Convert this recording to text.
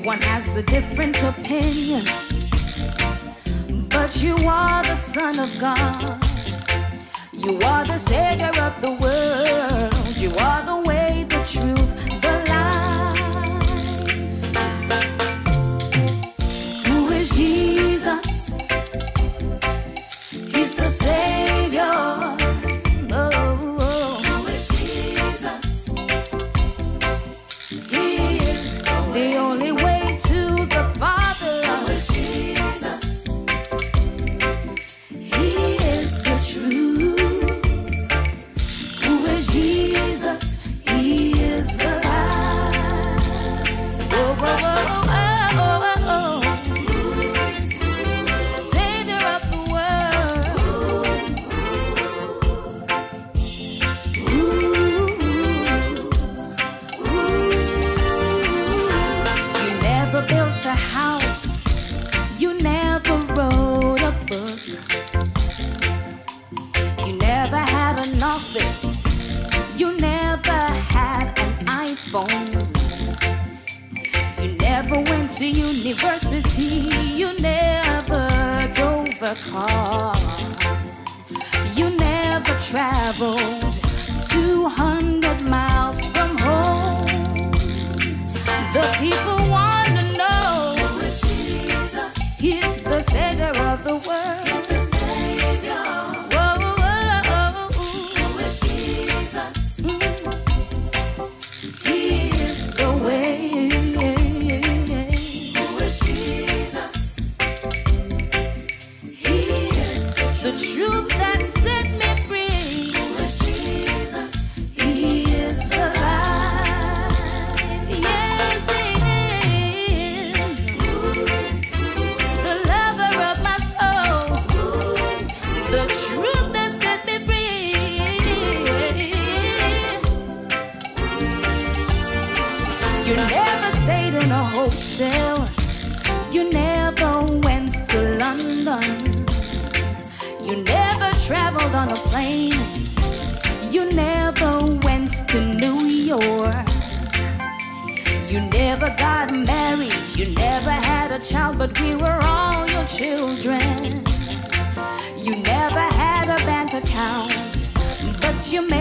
Everyone has a different opinion, but you are the Son of God. You are the Savior of the world. You are the way, office. You never had an iPhone. You never went to university. You never drove a car. You never traveled 200 miles a hotel. You never went to London. You never traveled on a plane. You never went to New York. You never got married. You never had a child, but we were all your children. You never had a bank account, but you made